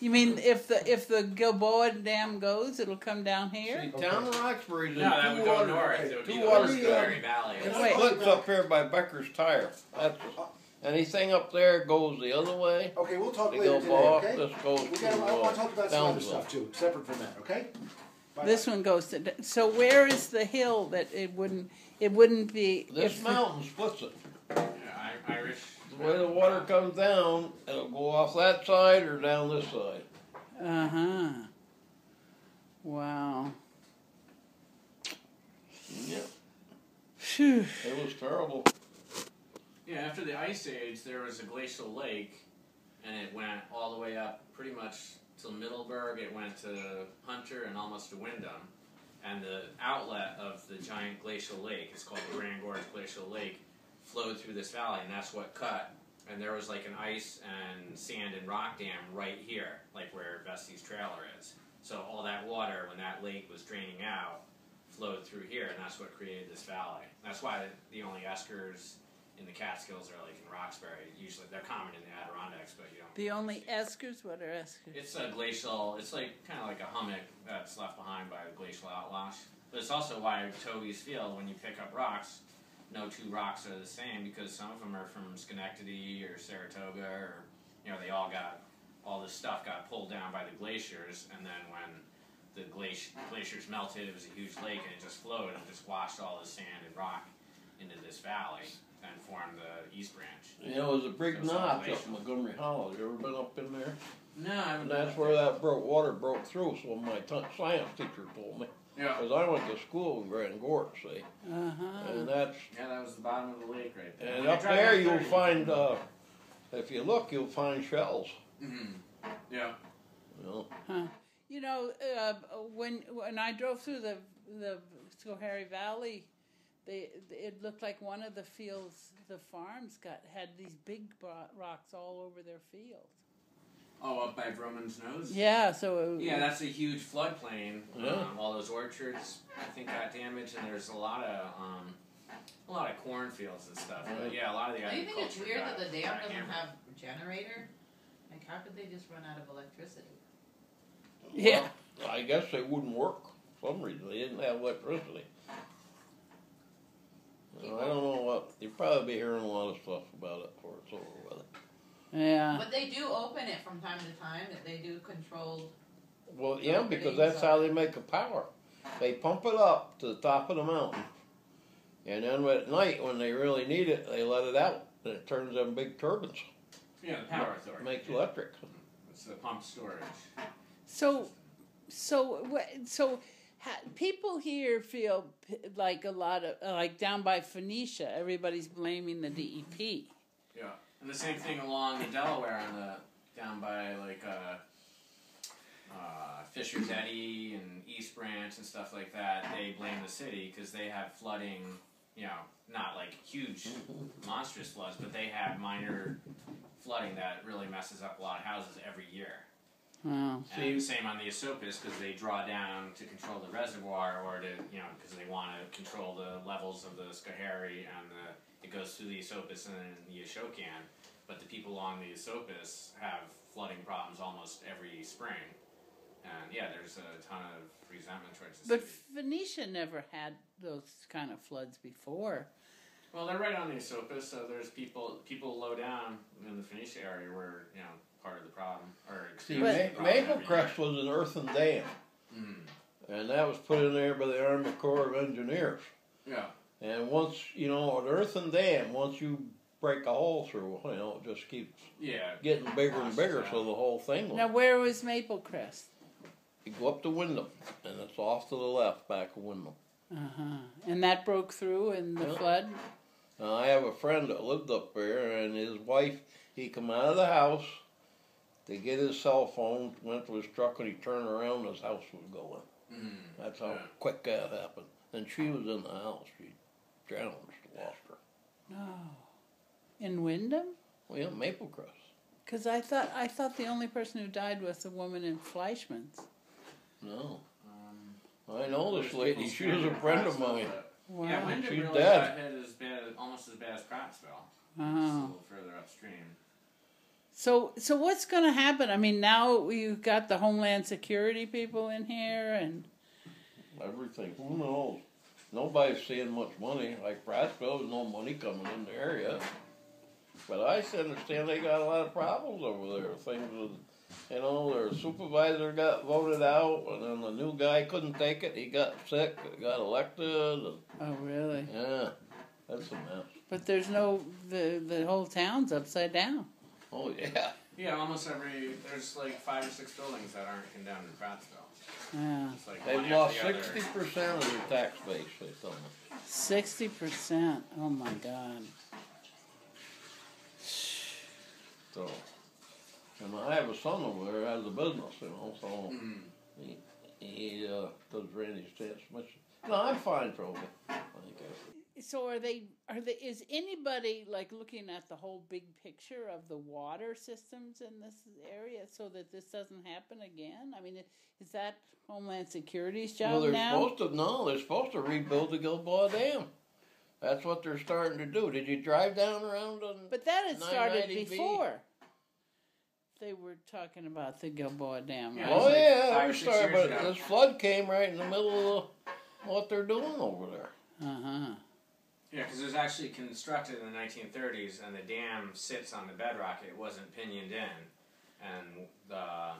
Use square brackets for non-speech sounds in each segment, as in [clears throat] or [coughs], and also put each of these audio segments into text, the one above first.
You mean if the if the Gilboa Dam goes, it'll come down here? See, town of Roxbury's in No, that two would go water, north. It would be two the water Gooseberry Valley. Can I Wait. call Splits up here by Becker's Tire. That's anything up there goes the other way. Okay, we'll talk They later go today, off. okay? This goes We to got, I wanna uh, talk about some other Downsville. stuff too, separate from that, okay? Bye. This one goes to. So where is the hill that it wouldn't it wouldn't be? This if- mountain splits it. Yeah, I- Irish. The way the water comes down, it'll go off that side or down this side. Uh huh. Wow. Yep. Phew. It was terrible. Yeah, after the ice age, there was a glacial lake, and it went all the way up pretty much to Middleburg. It went to Hunter and almost to Wyndham. And the outlet of the giant glacial lake is called the Grand Gorge Glacial Lake, flowed through this valley, and that's what cut. And there was like an ice and sand and rock dam right here, like where Vestie's trailer is. So all that water, when that lake was draining out, flowed through here, and that's what created this valley. That's why the only eskers in the Catskills are like in Roxbury. Usually they're common in the Adirondacks, but you don't. The only eskers. What are eskers? It's a glacial. It's like kind of like a hummock that's left behind by the glacial outwash. But it's also why Toby's Field, when you pick up rocks, no two rocks are the same because some of them are from Schenectady or Saratoga, or you know they all got all this stuff got pulled down by the glaciers, and then when the glaci- glaciers melted, it was a huge lake, and it just flowed and just washed all the sand and rock into this valley and formed the East Branch. You know, it was a big So notch up. Montgomery Hollow. You ever been up in there? No, I haven't. And that's where that broke water broke through. So my t- science teacher told me, Yeah. because I went to school in Grand Gorge, see, Uh huh. and that's Yeah, that was the bottom of the lake right there. and When up drive there you'll 30, find, uh, if you look, you'll find shells. Mhm. Yeah. You know, Huh. You know, uh, when when I drove through the the Schoharie Valley, they it looked like one of the fields, the farms got had these big bro- rocks all over their field. Oh, up by Vroman's Nose. Yeah, so it, Yeah, that's a huge floodplain. Yeah. Um, all those orchards, I think, got damaged, and there's a lot of um, a lot of cornfields and stuff. But yeah, a lot of the Don't you think it's weird that the dam doesn't hammered. have a generator? Like, how could they just run out of electricity? yeah. Well, I guess they wouldn't work for some reason. They didn't have electricity. You know, I don't know what. You'll probably be hearing a lot of stuff about it before it's over with. Yeah. But they do open it from time to time. That they do controlled. Well, yeah, because that's how they make the power. They pump it up to the top of the mountain, and then at night when they really need it, they let it out, and it turns them big turbines. Yeah, the power authority. Makes yeah. electric. It's the pump storage. So, so, wh- so, ha- people here feel like a lot of like down by Phoenicia, everybody's blaming the E DEP. Yeah, and the same thing along the Delaware on the down by like uh, uh, Fisher's Eddy and East Branch and stuff like that. They blame the city because they have flooding. You know, not like huge, monstrous floods, but they have minor flooding that really messes up a lot of houses every year. Wow. And same on the Esopus because they draw down to control the reservoir or to, you know, because they want to control the levels of the Schoharie and the, it goes through the Esopus and then the Ashokan. But the people along the Esopus have flooding problems almost every spring. And yeah, there's a ton of resentment towards the But city. Phoenicia never had those kind of floods before. Well, they're right on the Esopus, so there's people people low down in the Phoenicia area were, you know, part of the problem. Or See, Ma- Maple Crest was an earthen dam. Mm. and that was put in there by the Army Corps of Engineers. Yeah. And once you know an earthen dam, once you break a hole through, you know, it just keeps Yeah. getting bigger and bigger, so the whole thing. will- Now, where was Maple Crest? You go up to Wyndham, and it's off to the left, back of Wyndham. Uh huh. And that broke through in the Yeah. flood. Now, I have a friend that lived up there, and his wife, he come out of the house to get his cell phone, went to his truck, and he turned around, his house was going. Mm. That's how Yeah. quick that happened. And she was in the house. She drowned, lost her. No. In Wyndham? Well, yeah, Maple Crest. Because I thought I thought the only person who died was the woman in Fleischmanns. No, Um, I know this lady. She was a friend of mine. Wow. Yeah, Wyndham She's really dead. got hit as bad, almost as bad as Prattsville. Just a Oh. little further upstream. So, so what's going to happen? I mean, now you've got the Homeland Security people in here, and Everything. Who knows? Nobody's seeing much money. Like Prattsville, there's no money coming in the area. But I understand they got a lot of problems over there. Things with, you know, their supervisor got voted out, and then the new guy couldn't take it. He got sick, got elected. Oh, really? yeah, that's a mess. But there's no the the whole town's upside down. Oh yeah. Yeah, almost every there's like five or six buildings that aren't condemned in Prattsville. Yeah, It's like They've one lost the other. sixty percent of their tax base. They told me. sixty percent. Oh my God. So, and I have a son over there has a business, you know. So Mhm. he he uh, does drainage transmission. No, I'm fine, Toby. I think I- So are they? Are they? Is anybody like looking at the whole big picture of the water systems in this area so that this doesn't happen again? I mean, is that Homeland Security's job Well, they're now? supposed to no, they're supposed to rebuild the Gilboa Dam. That's what they're starting to do. Did you drive down around on? But that had started before. They were talking about the Gilboa Dam. Yeah, right? oh it like yeah, five we or six but this flood came right in the middle of what they're doing over there. Uh huh. Yeah, because it was actually constructed in the 1930s, and the dam sits on the bedrock. It wasn't pinioned in, and the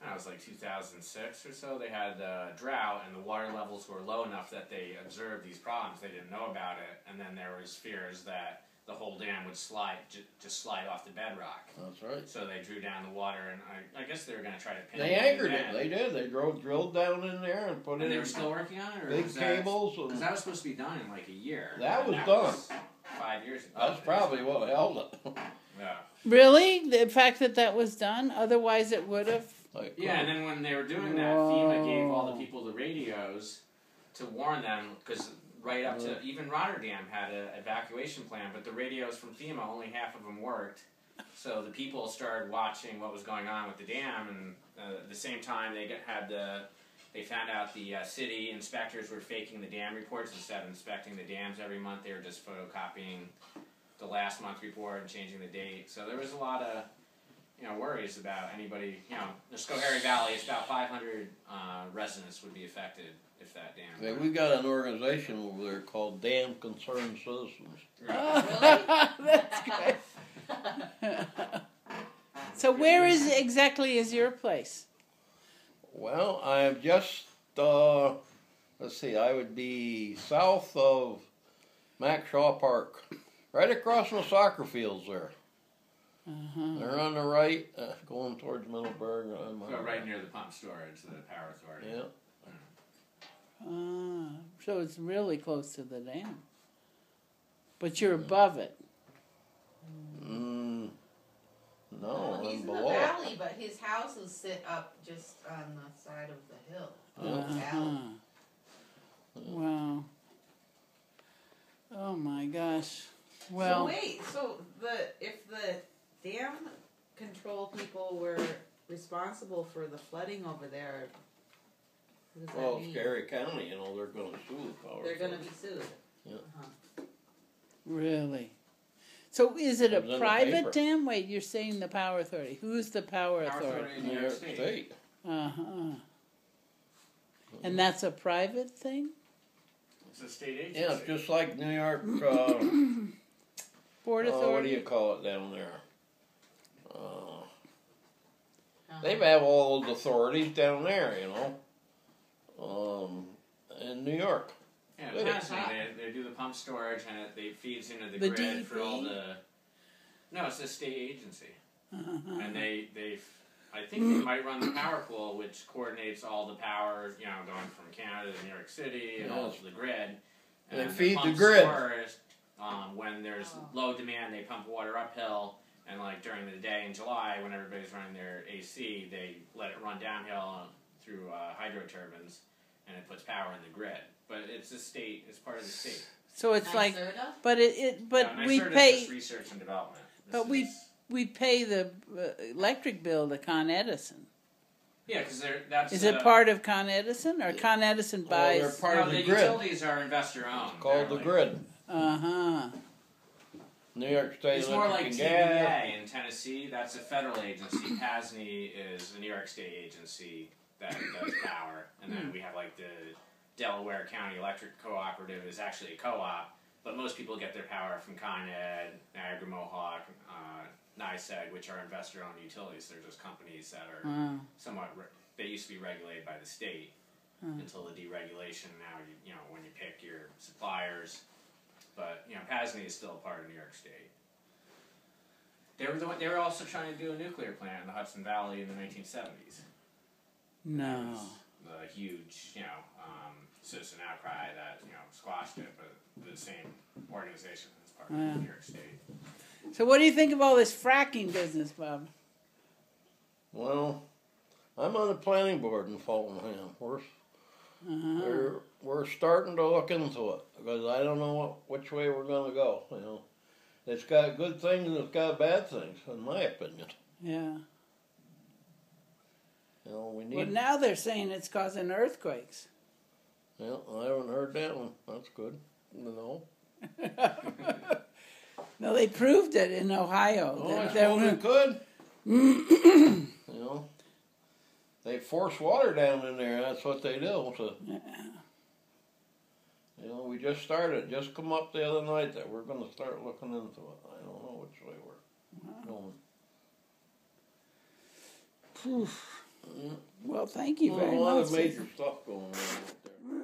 I was like 2006 or so. They had a drought, and the water levels were low enough that they observed these problems. They didn't know about it, and then there was fears that the whole dam would slide, ju- just slide off the bedrock. That's right. So they drew down the water, and I, I guess they were going to try to pin They it anchored in. it. They did. They drove drilled down in there and put and in they were still working on it, or big was that, cables. Because And that was supposed to be done in like a year. That and was done. five years ago. that's probably what held it. [laughs] Yeah. Really? The fact that that was done? Otherwise, it would have. like, Yeah, and uh, then when they were doing that, FEMA gave all the people the radios to warn them because right up to even Rotterdam had an evacuation plan, but the radios from FEMA only half of them worked. So the people started watching what was going on with the dam, and uh, at the same time they get, had the they found out the uh, city inspectors were faking the dam reports instead of inspecting the dams every month. They were just photocopying the last month report and changing the date. So there was a lot of you know worries about anybody. You know, the Schoharie Valley, it's about 500 uh, residents would be affected if that dam. Okay, broke. we got an organization over there called Dam Concerned Citizens. That's [laughs] good. so where is exactly is your place? Well, I'm just uh, let's see, I would be south of Max Shaw Park, right across from the soccer fields there. Uh-huh. They're on the right, uh, going towards Middleburg. So right near the pump storage, the power authority. Yeah. Ah, so it's really close to the dam. But you're above it. Mm, no, Well, I'm he's in the below. it. valley, but his house is sit up just on the side of the hill. The valley. Uh-huh. Wow. Oh my gosh. Well, so wait, so the if the dam control people were responsible for the flooding over there, what does Well, that mean? Schoharie County, you know, they're going to sue the power. They're gonna Authority. be sued. Yeah. Uh-huh. really. So is it It a was in the private paper. dam? Wait, you're saying the power authority. Who's the power Power authority? authority in New York State. Uh-huh. And that's a private thing? It's a state agency. Yeah, it's just like New York. [coughs] Uh, Port oh, what do authority? you call it down there? Uh, Uh-huh. They have all those authorities down there, you know. Um, in New York. Yeah, Good. constantly they, they do the pump storage and it they feeds into the, The grid for all DEP? the. No, it's a state agency, Uh-huh. and they they, I think they might run the power pool, which coordinates all the power, you know, going from Canada to New York City and all to the grid. They And feed the pump grid. storage, um, when there's Oh. low demand, they pump water uphill, and like during the day in July, when everybody's running their AC, they let it run downhill through uh, hydro turbines, and it puts power in the grid. But it's a state; it's part of the state. So it's like, but it, it but Yeah, we NYSERDA is pay just research and development. This But we- is- we pay the uh, electric bill to Con Edison. yeah, because that's Is uh, it part of Con Edison or Con Edison buys? Well, they're part no, of the the grid. utilities are investor owned. It's called the grid. Uh huh. New York State It's more like Electric and TVA in Tennessee. That's a federal agency. PASNY is a New York State agency that does [coughs] power, and then we have like the Delaware County Electric Cooperative is actually a co-op, but most people get their power from Con Ed, Niagara Mohawk, uh, NYSEG, which are investor-owned utilities. They're just companies that are somewhat. Re- they used to be regulated by the state until the deregulation. Now you you know when you pick your suppliers, but you know PASNY is still a part of New York State. They were the they were also trying to do a nuclear plant in the Hudson Valley in the 1970s. No. The huge you know um, citizen outcry that you know squashed it, but the same organization is part of Yeah. New York State. So what do you think of all this fracking business, Bob? Well, I'm on the planning board in Fultonham. We're Uh-huh. we're we're starting to look into it because I don't know what, which way we're gonna go. You know, it's got good things and it's got bad things, in my opinion. Yeah. You know, we Well, now they're saying it's causing earthquakes. Well, I haven't heard that one. That's good. No. [laughs] No, they proved it in Ohio. Oh, that I there suppose it could. [clears throat] you know, they force water down in there. That's what they do. So, you know, we just started. Just come up the other night that we're going to start looking into it. I don't know which way we're going. Phew. Well, thank you very much. A lot much. of major stuff going on out there.